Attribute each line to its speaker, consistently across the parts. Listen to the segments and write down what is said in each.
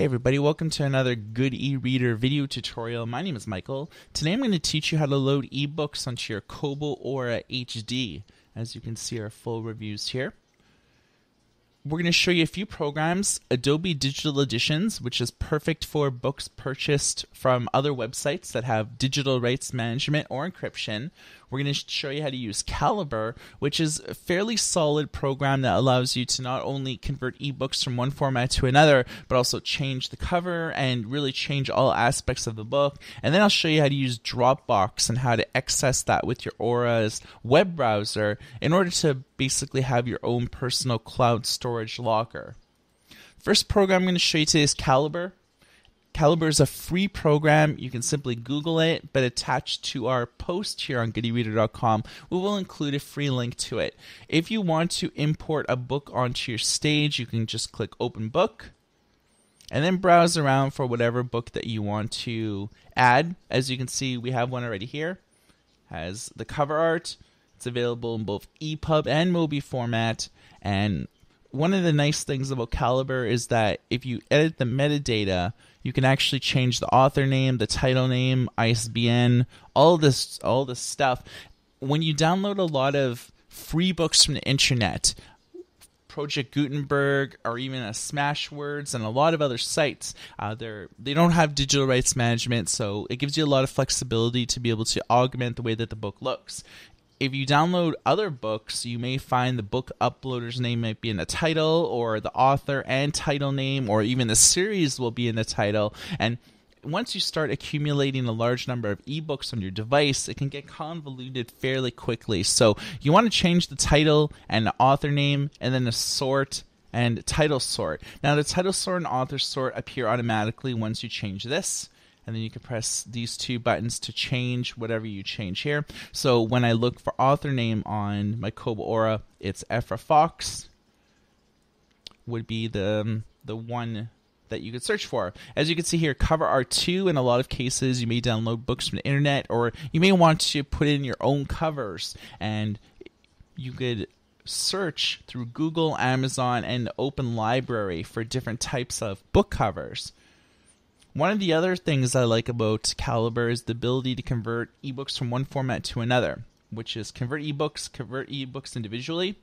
Speaker 1: Hey everybody, welcome to another Good e-reader video tutorial. My name is Michael. Today I'm going to teach you how to load ebooks onto your Kobo Aura HD. As you can see our full reviews here we're going to show you a few programs Adobe Digital Editions, which is perfect for books purchased from other websites that have digital rights management or encryption. We're going to show you how to use Calibre, which is a fairly solid program that allows you to not only convert ebooks from one format to another, but also change the cover and really change all aspects of the book. And then I'll show you how to use Dropbox and how to access that with your Aura's web browser in order to basically have your own personal cloud storage locker. First program I'm going to show you today is Calibre. Calibre is a free program. You can simply Google it, but attached to our post here on goodereader.com, we will include a free link to it. If you want to import a book onto your stage, you can just click Open Book and then browse around for whatever book that you want to add. As you can see, we have one already here. Has the cover art. It's available in both EPUB and MOBI format. And one of the nice things about Calibre is that if you edit the metadata, you can actually change the author name, the title name, ISBN, all this all this stuff. When you download a lot of free books from the internet, Project Gutenberg or even a Smashwords and a lot of other sites. Uh, they're, they don't have digital rights management, so it gives you a lot of flexibility to be able to augment the way that the book looks if you download other books, you may find the book uploader's name might be in the title, or the author and title name, or even the series will be in the title. And once you start accumulating a large number of ebooks on your device, it can get convoluted fairly quickly. So you want to change the title and the author name, and then the sort and title sort. Now, the title sort and author sort appear automatically once you change this and then you can press these two buttons to change whatever you change here. So when I look for author name on my Kobo Aura, it's Ephra Fox would be the um, the one that you could search for. As you can see here, cover art 2 in a lot of cases you may download books from the internet or you may want to put in your own covers and you could search through Google, Amazon and Open Library for different types of book covers. One of the other things I like about Calibre is the ability to convert ebooks from one format to another, which is convert ebooks, convert ebooks individually.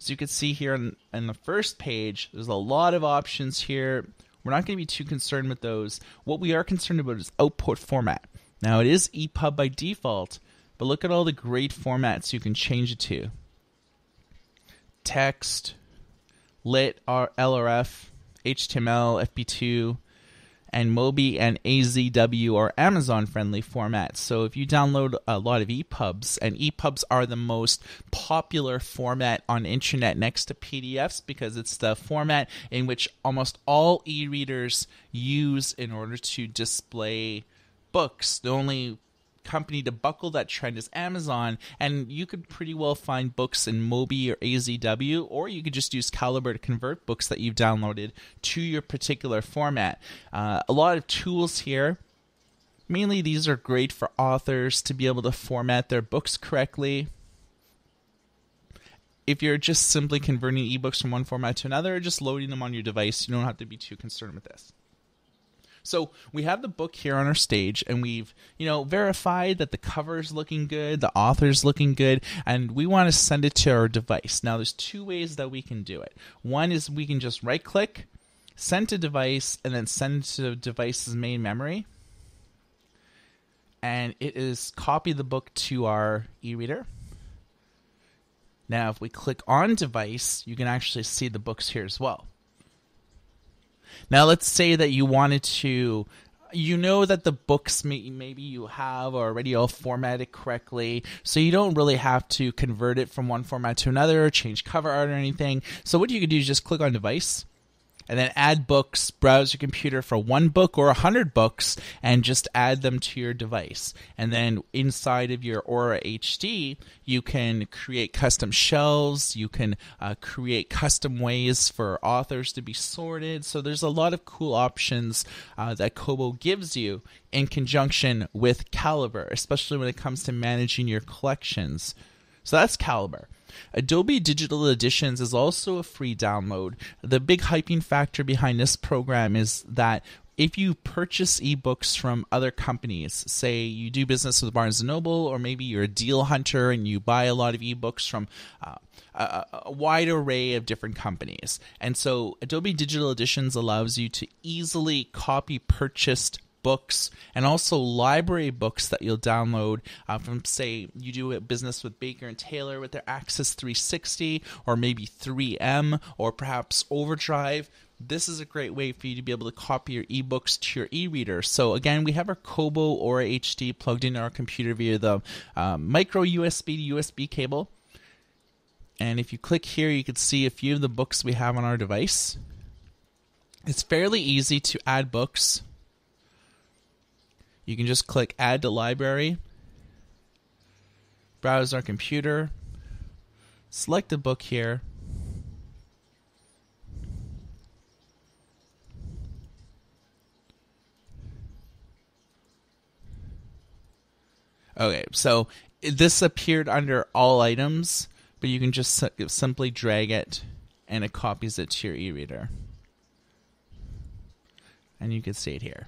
Speaker 1: As you can see here on the first page, there's a lot of options here. We're not going to be too concerned with those. What we are concerned about is output format. Now, it is EPUB by default, but look at all the great formats you can change it to text, lit, LRF, HTML, FB2, and Mobi and AZW are Amazon friendly formats. So if you download a lot of EPUBs, and EPUBs are the most popular format on internet next to PDFs because it's the format in which almost all e readers use in order to display books. The only company to buckle that trend is Amazon, and you could pretty well find books in Mobi or AZW, or you could just use Calibre to convert books that you've downloaded to your particular format. Uh, a lot of tools here. Mainly, these are great for authors to be able to format their books correctly. If you're just simply converting ebooks from one format to another, or just loading them on your device, you don't have to be too concerned with this. So we have the book here on our stage, and we've you know verified that the cover is looking good, the author's looking good, and we want to send it to our device. Now, there's two ways that we can do it. One is we can just right click, send to device, and then send to the device's main memory. And it is copy the book to our e-reader. Now, if we click on device, you can actually see the books here as well. Now, let's say that you wanted to you know that the books may, maybe you have already all formatted correctly so you don't really have to convert it from one format to another or change cover art or anything. So what you can do is just click on device and then add books, browse your computer for one book or a hundred books, and just add them to your device. And then inside of your Aura HD, you can create custom shelves, you can uh, create custom ways for authors to be sorted. So there's a lot of cool options uh, that Kobo gives you in conjunction with Calibre, especially when it comes to managing your collections. So that's Calibre. Adobe Digital Editions is also a free download. The big hyping factor behind this program is that if you purchase ebooks from other companies, say you do business with Barnes and Noble, or maybe you're a deal hunter and you buy a lot of ebooks from uh, a, a, wide array of different companies, and so Adobe Digital Editions allows you to easily copy purchased books and also library books that you'll download uh, from say you do a business with baker and taylor with their Axis 360 or maybe 3m or perhaps overdrive this is a great way for you to be able to copy your ebooks to your e-reader. So again, we have our Kobo Aura HD plugged into our computer via the um, micro USB to USB cable. And if you click here, you can see a few of the books we have on our device. It's fairly easy to add books. You can just click Add to Library, browse our computer, select a book here, Okay, so this appeared under all items, but you can just simply drag it and it copies it to your e-reader. And you can see it here.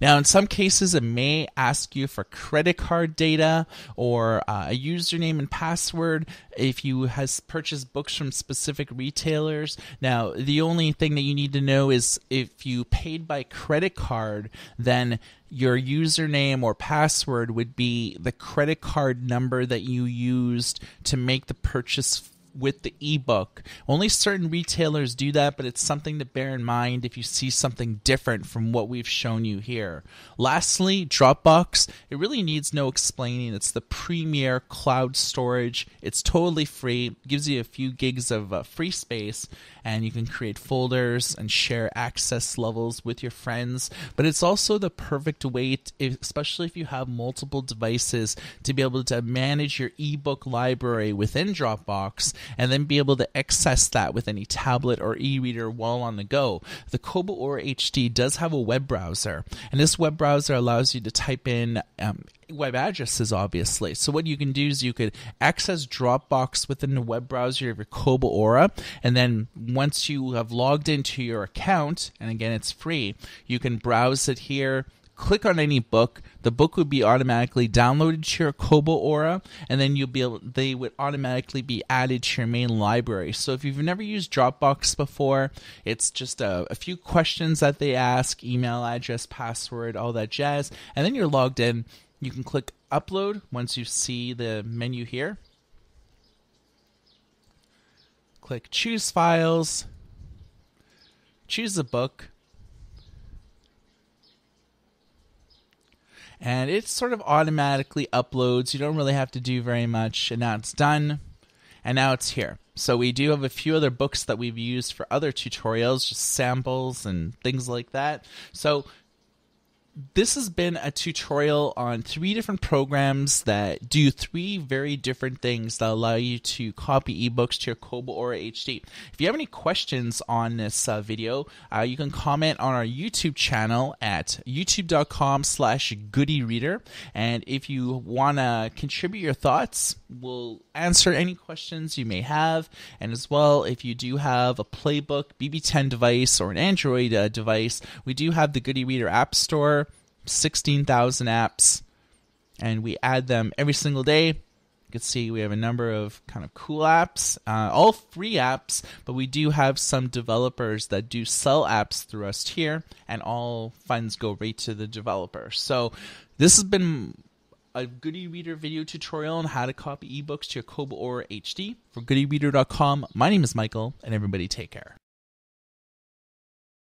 Speaker 1: Now, in some cases, it may ask you for credit card data or uh, a username and password if you has purchased books from specific retailers. Now, the only thing that you need to know is if you paid by credit card, then your username or password would be the credit card number that you used to make the purchase with the ebook. Only certain retailers do that, but it's something to bear in mind if you see something different from what we've shown you here. Lastly, Dropbox, it really needs no explaining. It's the premier cloud storage. It's totally free, gives you a few gigs of uh, free space, and you can create folders and share access levels with your friends. But it's also the perfect way, to, especially if you have multiple devices, to be able to manage your ebook library within Dropbox and then be able to access that with any tablet or e-reader while on the go. The Kobo Aura HD does have a web browser, and this web browser allows you to type in um, web addresses, obviously. So what you can do is you could access Dropbox within the web browser of your Kobo Aura, and then once you have logged into your account, and again it's free, you can browse it here click on any book, the book would be automatically downloaded to your Kobo Aura, and then you'll be able, they would automatically be added to your main library. So if you've never used Dropbox before, it's just a, a few questions that they ask, email address, password, all that jazz, and then you're logged in. You can click upload once you see the menu here. Click choose files, choose a book, and it sort of automatically uploads. You don't really have to do very much, and now it's done, and now it's here. So we do have a few other books that we've used for other tutorials, just samples and things like that. So this has been a tutorial on three different programs that do three very different things that allow you to copy ebooks to your Kobo Aura HD. If you have any questions on this uh, video, uh, you can comment on our YouTube channel at youtube.com slash goodereader. And if you want to contribute your thoughts, we'll answer any questions you may have. And as well, if you do have a Playbook BB10 device or an Android uh, device, we do have the Good e-Reader App Store 16,000 apps, and we add them every single day. You can see we have a number of kind of cool apps, uh, all free apps, but we do have some developers that do sell apps through us here, and all funds go right to the developer. So this has been a Good e-Reader video tutorial on how to copy ebooks to your Kobo Aura HD. For goodereader.com, my name is Michael, and everybody take care.